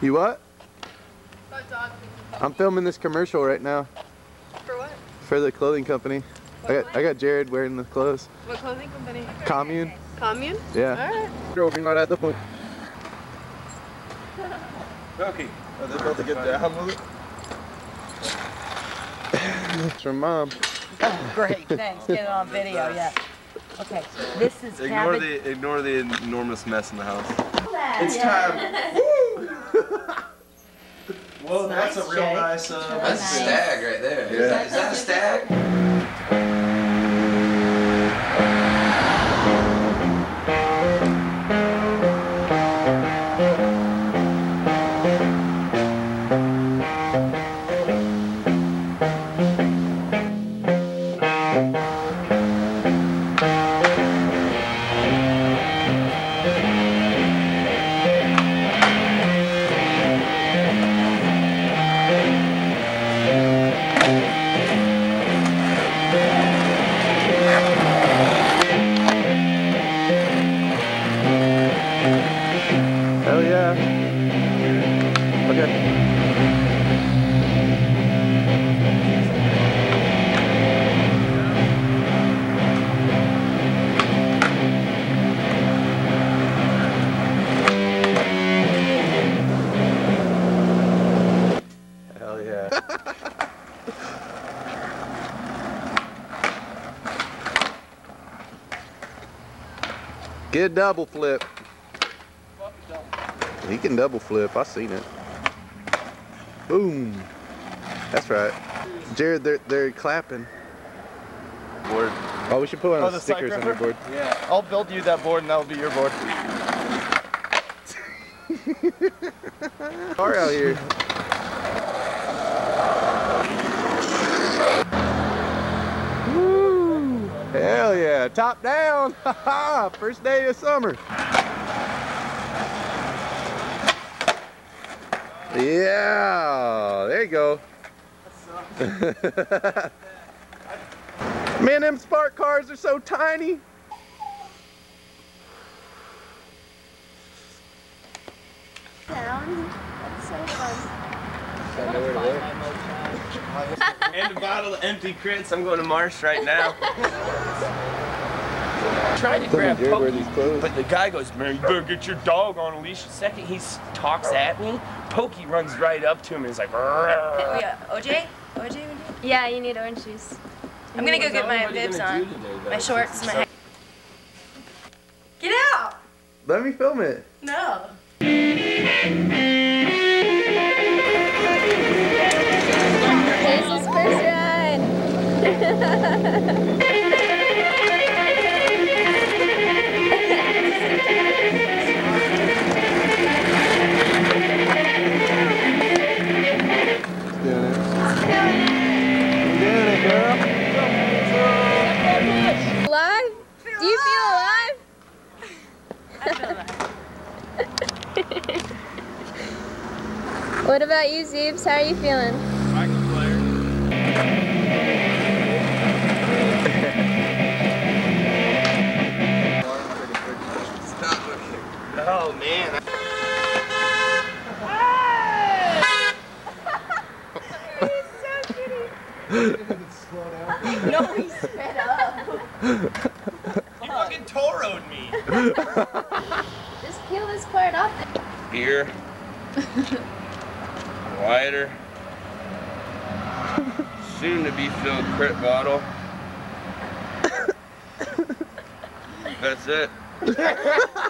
You what? I'm filming this commercial right now For what? for the clothing company. I got I got Jared wearing the clothes. What clothing company? Comune. Comune? Yeah. Alright. Trophy right at the point. Okay. Are they about to get down with it? It's from mom. Oh, great, thanks. Get it on video, yeah. Okay, this is Ignore cabbage. the ignore the enormous mess in the house. It's time. Whoa, that's a real nice. Uh, That's a stag right there. there. Is, that, is that a stag? Get a double flip. He can double flip. I seen it. Boom. That's right. Jared, they're they're clapping. Board. Oh, we should put one Oh, of the the stickers on cycler? your board. Yeah, I'll build you that board and that'll be your board. Car out here. Hell! Top down! Haha! First day of summer. Yeah, there you go. Man, them spark cars are so tiny. Sound. That's so fun. and a bottle of empty crits. I'm going to Marsh right now. Trying to grab Jared wear Pokey, these clothes. but the guy goes, "Man, you better get your dog on a leash." The second he talks at me, Pokey runs right up to him and is like, "Rrrr." Yeah, OJ? OJ? Yeah, you need orange juice. I'm gonna go get my bibs on. My shorts, my Get out! Let me film it. No. Casey's first ride. Do you feel alive? What about you, Zeebs? How are you feeling? "Oh man." So no, he sped up. You me. Just peel this part off. Beer. Lighter. Soon to be filled crit bottle. That's it.